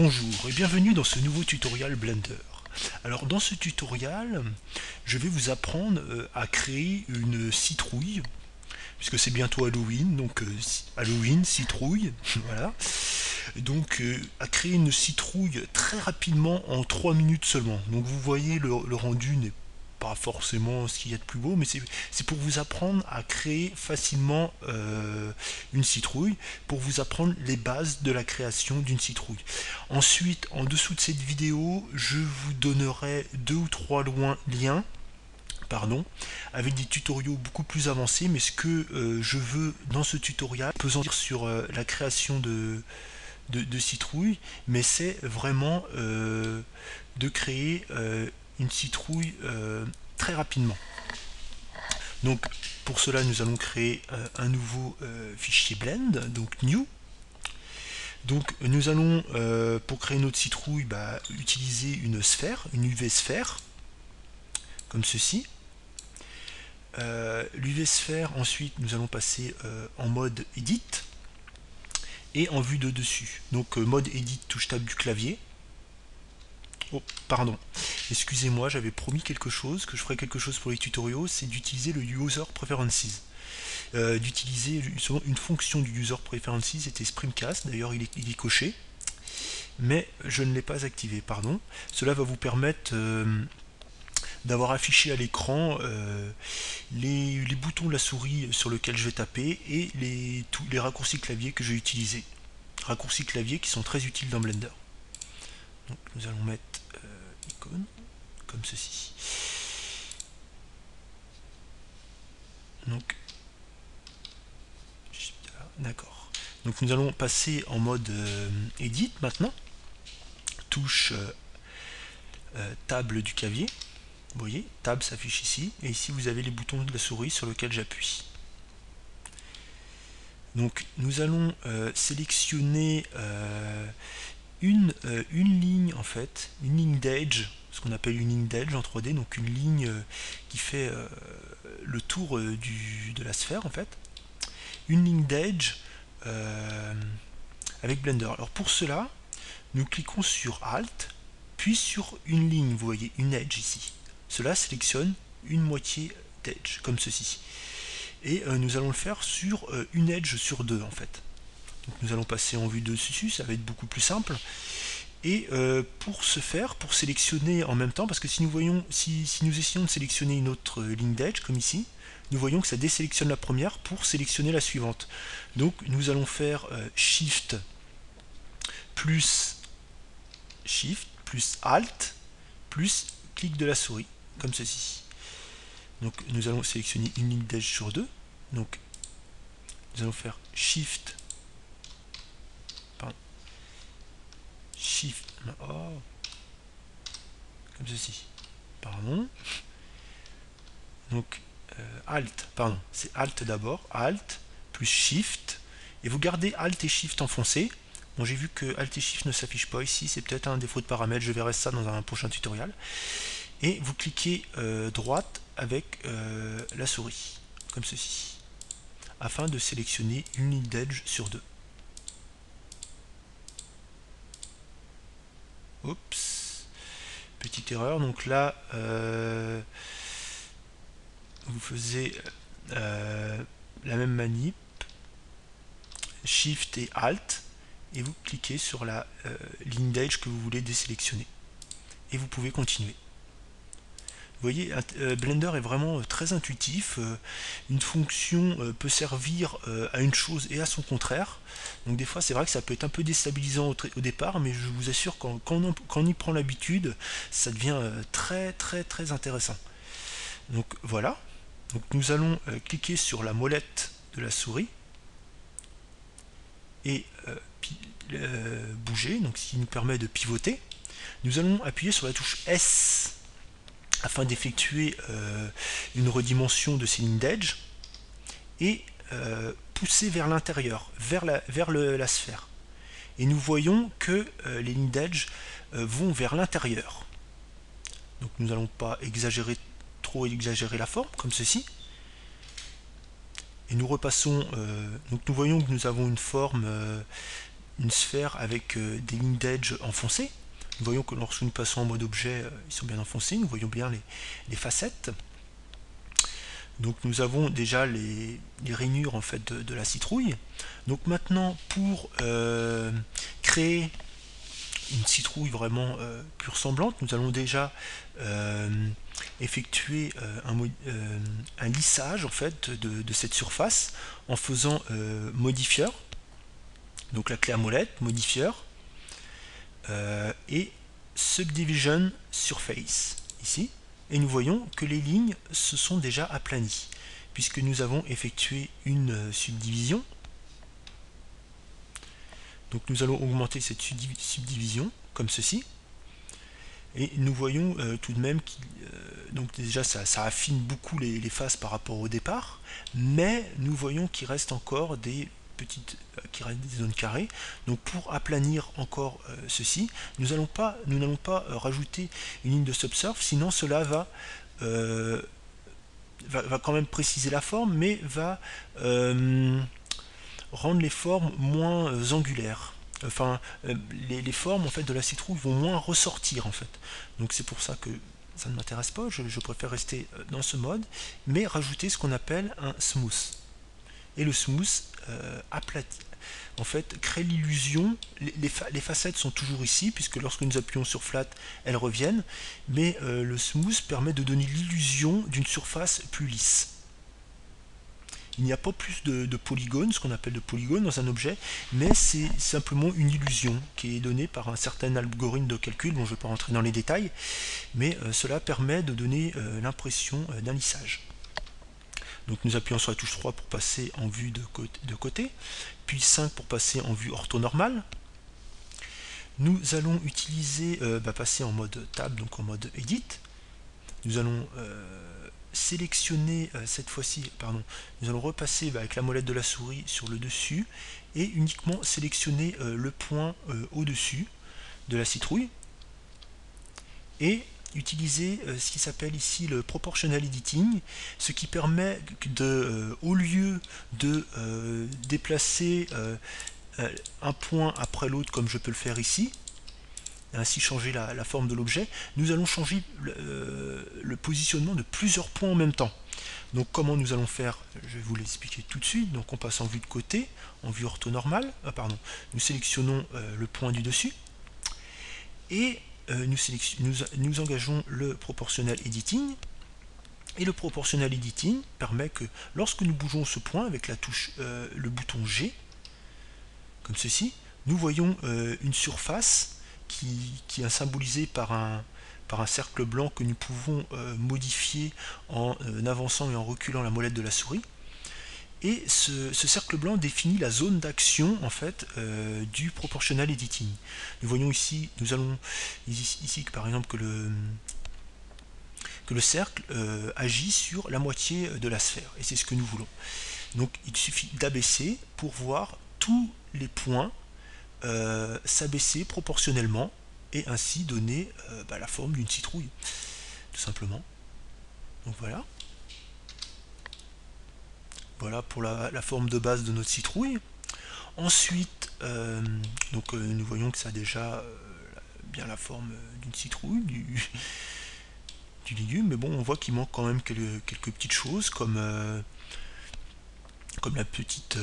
Bonjour et bienvenue dans ce nouveau tutoriel Blender. Alors dans ce tutoriel, je vais vous apprendre euh, à créer une citrouille, puisque c'est bientôt Halloween, donc euh, Halloween, citrouille, voilà. Donc euh, à créer une citrouille très rapidement en 3 minutes seulement. Donc vous voyez le, rendu n'est pas forcément ce qu'il y a de plus beau, mais c'est pour vous apprendre à créer facilement euh, une citrouille, pour vous apprendre les bases de la création d'une citrouille. Ensuite, en dessous de cette vidéo, je vous donnerai deux ou trois liens pardon, avec des tutoriaux beaucoup plus avancés, mais ce que euh, je veux dans ce tutoriel, pesant dire sur euh, la création de, de, citrouille, mais c'est vraiment de créer une citrouille euh, très rapidement. Donc pour cela nous allons créer euh, un nouveau euh, fichier blend, donc new. Donc nous allons pour créer notre citrouille bah, utiliser une sphère, une UV sphère, comme ceci. L'UV sphère ensuite nous allons passer en mode edit et en vue de dessus. Donc mode edit touche table du clavier Oh, pardon. Excusez-moi, j'avais promis quelque chose, que je ferais quelque chose pour les tutoriaux, c'est d'utiliser le User Preferences. Euh, d'utiliser une fonction du User Preferences, c'était Springcast, d'ailleurs il est, coché, mais je ne l'ai pas activé, pardon. Cela va vous permettre euh, d'avoir affiché à l'écran euh, les, boutons de la souris sur lesquels je vais taper et les, tous les raccourcis clavier que je vais utiliser. Raccourcis clavier qui sont très utiles dans Blender. Donc nous allons mettre comme ceci. Donc, d'accord. Donc nous allons passer en mode euh, edit maintenant. Touche euh, euh, table du clavier. Vous voyez, table s'affiche ici. Et ici vous avez les boutons de la souris sur lesquels j'appuie. Donc nous allons sélectionner une, une ligne en fait, une ligne d'edge ce qu'on appelle une ligne d'edge en 3D, donc une ligne euh, qui fait euh, le tour euh, du, de la sphère en fait. Une ligne d'edge avec Blender. Alors pour cela, nous cliquons sur Alt, puis sur une ligne, vous voyez, une edge ici. Cela sélectionne une moitié d'edge, comme ceci. Et nous allons le faire sur une edge sur deux en fait. Nous allons passer en vue de dessus, ça va être beaucoup plus simple. Et euh, pour ce faire, pour sélectionner en même temps, parce que si nous voyons, si, nous essayons de sélectionner une autre euh, ligne d'edge, comme ici, nous voyons que ça désélectionne la première pour sélectionner la suivante. Donc nous allons faire euh, Shift plus Shift plus Alt plus clic de la souris, comme ceci. Donc nous allons sélectionner une ligne d'edge sur deux. Donc nous allons faire Shift Shift, comme ceci, pardon, donc euh, Alt, pardon, c'est Alt d'abord, Alt, plus Shift, et vous gardez Alt et Shift enfoncé, bon j'ai vu que Alt et Shift ne s'affiche pas ici, c'est peut-être un défaut de paramètre, je verrai ça dans un prochain tutoriel, et vous cliquez euh, droite avec euh, la souris, comme ceci, afin de sélectionner une ligne sur deux. Oups. Petite erreur. Donc là, euh, vous faisiez euh, la même manip. Shift et Alt. Et vous cliquez sur la euh, ligne d'edge que vous voulez désélectionner. Et vous pouvez continuer. Vous voyez, euh, Blender est vraiment euh, très intuitif. Euh, une fonction peut servir à une chose et à son contraire. Donc des fois, c'est vrai que ça peut être un peu déstabilisant au, départ, mais je vous assure, quand, on, y prend l'habitude, ça devient très très très intéressant. Donc voilà. Donc nous allons cliquer sur la molette de la souris et bouger, donc ce qui nous permet de pivoter. Nous allons appuyer sur la touche S afin d'effectuer euh, une redimension de ces lignes d'edge et euh, pousser vers l'intérieur, vers, la, vers la sphère. Et nous voyons que euh, les lignes d'edge vont vers l'intérieur. Donc nous n'allons pas exagérer trop exagérer la forme, comme ceci. Et nous repassons, donc nous voyons que nous avons une forme une sphère avec des lignes d'edge enfoncées. Nous voyons que lorsque nous passons en mode objet, ils sont bien enfoncés, nous voyons bien les, facettes. Donc nous avons déjà les, rainures en fait de, la citrouille. Donc maintenant pour créer une citrouille vraiment euh, pure nous allons déjà euh, effectuer euh, un, lissage en fait de, cette surface en faisant modifieur, donc la clé à molette, modifieur, et subdivision surface ici, et nous voyons que les lignes se sont déjà aplanies, puisque nous avons effectué une subdivision donc nous allons augmenter cette subdivision comme ceci. Et nous voyons euh, tout de même que euh, donc déjà ça, affine beaucoup les, faces par rapport au départ, mais nous voyons qu'il reste encore des petites euh, qui restent des zones carrées. Donc pour aplanir encore ceci, nous n'allons pas, nous n'allons pas rajouter une ligne de subsurf, sinon cela va, quand même préciser la forme, mais va rendre les formes moins euh, angulaires. Enfin, euh, les, formes en fait de la citrouille vont moins ressortir en fait. Donc c'est pour ça que ça ne m'intéresse pas, je, préfère rester euh, dans ce mode, mais rajouter ce qu'on appelle un smooth. Et le smooth aplatit, en fait, crée l'illusion, les, facettes sont toujours ici, puisque lorsque nous appuyons sur flat, elles reviennent, mais le smooth permet de donner l'illusion d'une surface plus lisse. Il n'y a pas plus de, polygones, ce qu'on appelle de polygones dans un objet, mais c'est simplement une illusion qui est donnée par un certain algorithme de calcul, bon je ne vais pas rentrer dans les détails, mais euh, cela permet de donner euh, l'impression euh, d'un lissage. Donc nous appuyons sur la touche 3 pour passer en vue de côté, puis 5 pour passer en vue orthonormale. Nous allons utiliser, bah, passer en mode tab, donc en mode edit. Nous allons sélectionner euh, cette fois-ci, pardon, nous allons repasser bah, avec la molette de la souris sur le dessus et uniquement sélectionner euh, le point euh, au-dessus de la citrouille et utiliser ce qui s'appelle ici le proportional editing, ce qui permet de, au lieu de déplacer un point après l'autre comme je peux le faire ici, ainsi changer la, forme de l'objet, nous allons changer euh, le, positionnement de plusieurs points en même temps. Donc comment nous allons faire Je vais vous l'expliquer tout de suite. Donc on passe en vue de côté, en vue orthonormale, ah, pardon, nous sélectionnons euh, le point du dessus, et euh, nous, nous, engageons le proportional editing, et le proportional editing permet que lorsque nous bougeons ce point avec la touche, le bouton G, comme ceci, nous voyons une surface qui, est symbolisé par un, cercle blanc que nous pouvons euh, modifier en euh, avançant et en reculant la molette de la souris. Et ce, cercle blanc définit la zone d'action en fait euh, du proportional editing. Nous voyons ici, nous allons ici, par exemple que le, que le cercle agit sur la moitié de la sphère et c'est ce que nous voulons. Donc il suffit d'abaisser pour voir tous les points euh, s'abaisser proportionnellement et ainsi donner euh, bah, la forme d'une citrouille, tout simplement. Donc voilà. Voilà pour la, forme de base de notre citrouille. Ensuite, euh, donc nous voyons que ça a déjà bien la forme d'une citrouille, du, légume, mais bon, on voit qu'il manque quand même quelques, petites choses comme, la petite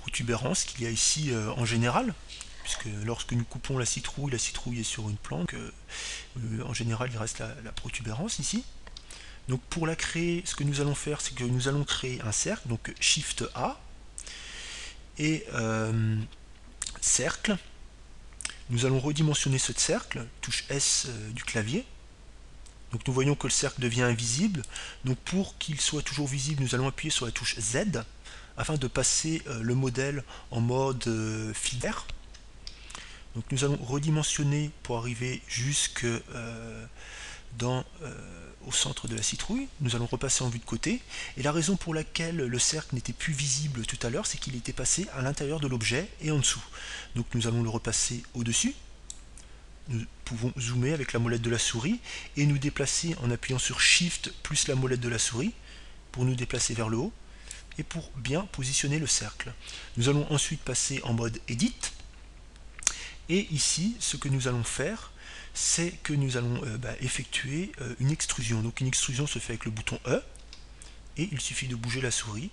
protubérance qu'il y a ici euh, en général, puisque lorsque nous coupons la citrouille, la citrouille est sur une planque, euh, en général il reste la, protubérance ici. Donc pour la créer, ce que nous allons faire, c'est que nous allons créer un cercle, donc Shift A, et euh, cercle. Nous allons redimensionner ce cercle, touche S du clavier. Donc nous voyons que le cercle devient invisible. Donc pour qu'il soit toujours visible, nous allons appuyer sur la touche Z afin de passer euh, le modèle en mode euh, filaire. Donc nous allons redimensionner pour arriver jusque euh, dans, au centre de la citrouille. Nous allons repasser en vue de côté. Et la raison pour laquelle le cercle n'était plus visible tout à l'heure, c'est qu'il était passé à l'intérieur de l'objet et en dessous. Donc nous allons le repasser au-dessus. Nous pouvons zoomer avec la molette de la souris et nous déplacer en appuyant sur Shift plus la molette de la souris pour nous déplacer vers le haut pour bien positionner le cercle. Nous allons ensuite passer en mode Edit Et ici, ce que nous allons faire, c'est que nous allons euh, bah, effectuer euh, une extrusion. Donc une extrusion se fait avec le bouton E, et il suffit de bouger la souris,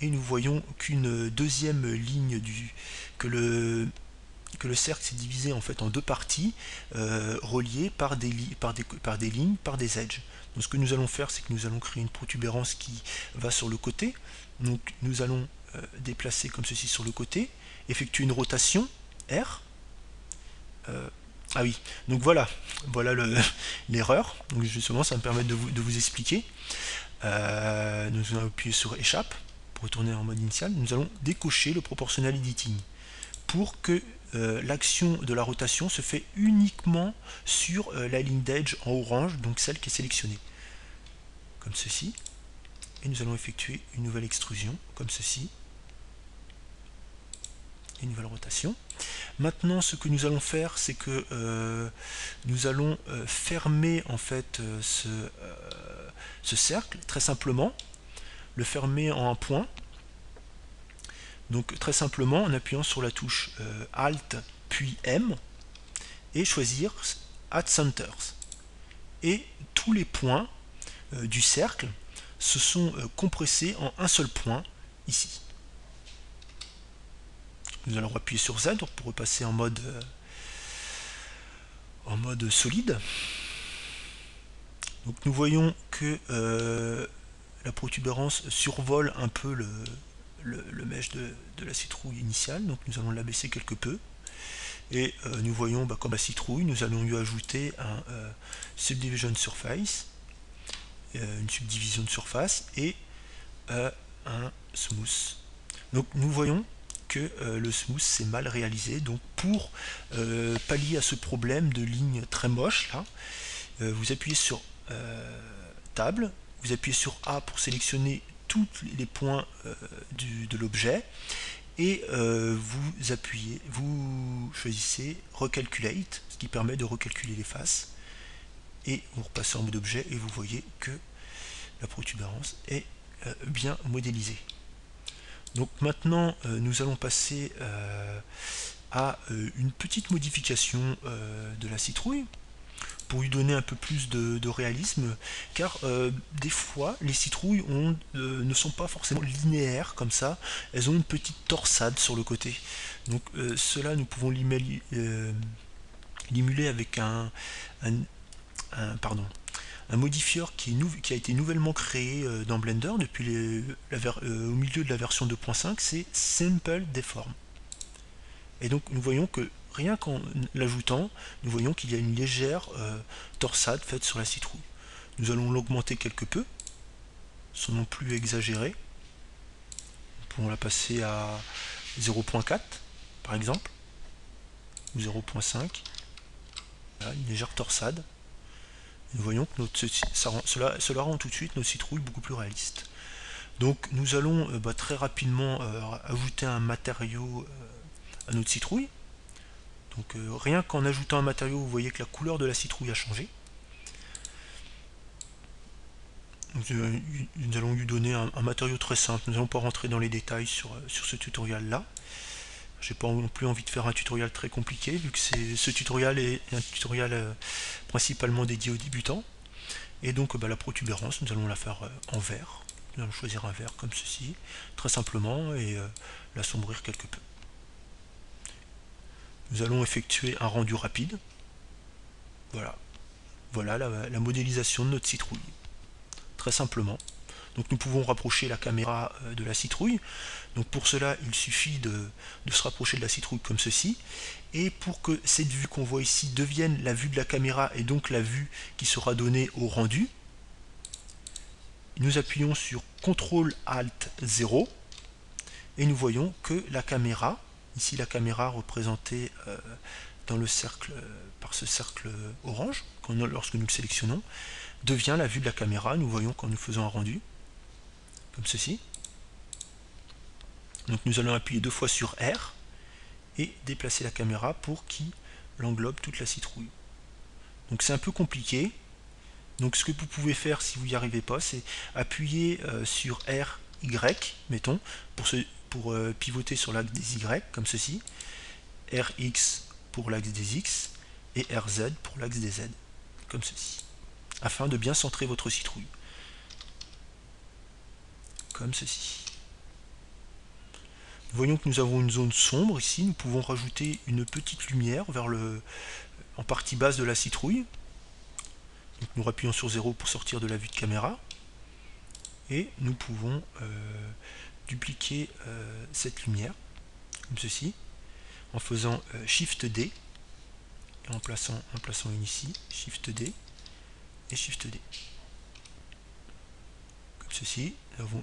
et nous voyons qu'une deuxième ligne du que le cercle s'est divisé en fait en deux parties euh, reliées par des, lignes, par des edges. Donc ce que nous allons faire, c'est que nous allons créer une protubérance qui va sur le côté. Nous allons déplacer comme ceci sur le côté, effectuer une rotation R. ah oui, donc voilà, voilà l'erreur. donc justement, ça me permet de vous, expliquer. nous allons appuyer sur échappe pour retourner en mode initial. Nous allons décocher le proportional editing pour que euh, l'action de la rotation se fait uniquement sur euh, la ligne d'edge en orange, donc celle qui est sélectionnée. Comme ceci. Et nous allons effectuer une nouvelle extrusion, comme ceci. Une nouvelle rotation. Maintenant, ce que nous allons faire, c'est que euh, nous allons fermer en fait ce, ce cercle, très simplement, le fermer en un point, donc très simplement en appuyant sur la touche euh, Alt puis M et choisir Add Centers. Et tous les points euh, du cercle se sont euh, compressés en un seul point ici. Nous allons appuyer sur Z pour repasser en mode en mode solide. Donc nous voyons que la protubérance survole un peu le, le, mèche de, la citrouille initiale, donc nous allons l'abaisser quelque peu. Et euh, nous voyons, bah, comme la citrouille, nous allons lui ajouter un euh, subdivision surface, euh, une subdivision de surface et un smooth. Donc nous voyons que le smooth c'est mal réalisé. Donc pour pallier à ce problème de ligne très moche, là, vous appuyez sur table, vous appuyez sur A pour sélectionner tous les points euh, de l'objet et euh, vous appuyez, vous choisissez Recalculate, ce qui permet de recalculer les faces et vous repassez en mode objet et vous voyez que la protubérance est euh, bien modélisée. Donc maintenant nous allons passer à une petite modification de la citrouille pour lui donner un peu plus de, réalisme, car euh, des fois les citrouilles euh, ne sont pas forcément linéaires comme ça, elles ont une petite torsade sur le côté. Donc euh, cela nous pouvons l'émuler avec un, pardon, un modifieur qui, a été nouvellement créé dans Blender depuis les, au milieu de la version 2.5, c'est Simple Deform. Et donc nous voyons que rien qu'en l'ajoutant, nous voyons qu'il y a une légère euh, torsade faite sur la citrouille. Nous allons l'augmenter quelque peu, sans non plus exagérer. Nous pouvons la passer à 0.4 par exemple, ou 0.5. une légère torsade. Nous voyons que cela, rend tout de suite nos citrouilles beaucoup plus réalistes. Donc nous allons euh, bah, très rapidement euh, ajouter un matériau à notre citrouille. Donc euh, rien qu'en ajoutant un matériau, vous voyez que la couleur de la citrouille a changé. Euh, nous allons lui donner un, matériau très simple. Nous n'allons pas rentrer dans les détails sur, euh, sur ce tutoriel-là. J'ai pas non plus envie de faire un tutoriel très compliqué, vu que ce tutoriel est un tutoriel principalement dédié aux débutants. Et donc bah, la protubérance, nous allons la faire en vert. Nous allons choisir un vert comme ceci, très simplement, et l'assombrir quelque peu nous allons effectuer un rendu rapide. Voilà. Voilà la, modélisation de notre citrouille. Très simplement. Donc nous pouvons rapprocher la caméra euh, de la citrouille. Donc pour cela, il suffit de, se rapprocher de la citrouille comme ceci. Et pour que cette vue qu'on voit ici devienne la vue de la caméra et donc la vue qui sera donnée au rendu, nous appuyons sur CTRL ALT 0 et nous voyons que la caméra Ici la caméra représentée euh, dans le cercle par ce cercle orange, lorsque nous le sélectionnons, devient la vue de la caméra, nous voyons quand nous faisons un rendu, ceci. Donc nous allons appuyer deux fois sur R et déplacer la caméra pour qu'il englobe toute la citrouille. Donc c'est un peu compliqué. Donc ce que vous pouvez faire si vous n'y arrivez pas, c'est appuyer euh, sur R, Y, mettons, pour euh, pivoter sur l'axe des Y, comme ceci, RX pour l'axe des X et RZ pour l'axe des Z, comme ceci, afin de bien centrer votre citrouille. Comme ceci. Voyons que nous avons une zone sombre ici, nous pouvons rajouter une petite lumière vers le, en partie basse de la citrouille. nous rappuyons sur 0 pour sortir de la vue de caméra. Et nous pouvons euh, dupliquer euh, cette lumière, comme ceci, en faisant euh, Shift D, et en plaçant, en plaçant une ici, Shift D, et Shift D ceci,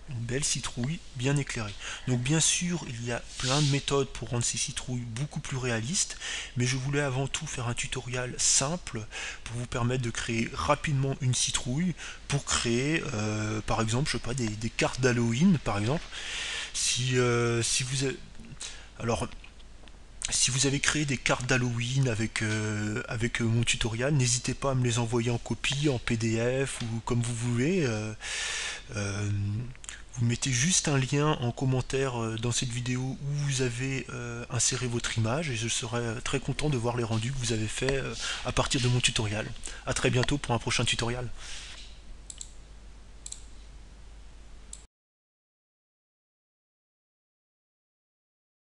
une belle citrouille bien éclairée. Donc bien sûr, il y a plein de méthodes pour rendre ces citrouilles beaucoup plus réalistes, mais je voulais avant tout faire un tutoriel simple pour vous permettre de créer rapidement une citrouille pour créer, euh, par exemple, je sais pas, des, cartes d'Halloween, par exemple. Si, euh, si vous avez... Alors, si vous avez créé des cartes d'Halloween avec, euh, avec mon tutoriel, n'hésitez pas à me les envoyer en copie, en PDF ou comme vous voulez. Euh, vous mettez juste un lien en commentaire euh, dans cette vidéo où vous avez euh, inséré votre image et je serai très content de voir les rendus que vous avez fait à partir de mon tutoriel. A très bientôt pour un prochain tutoriel.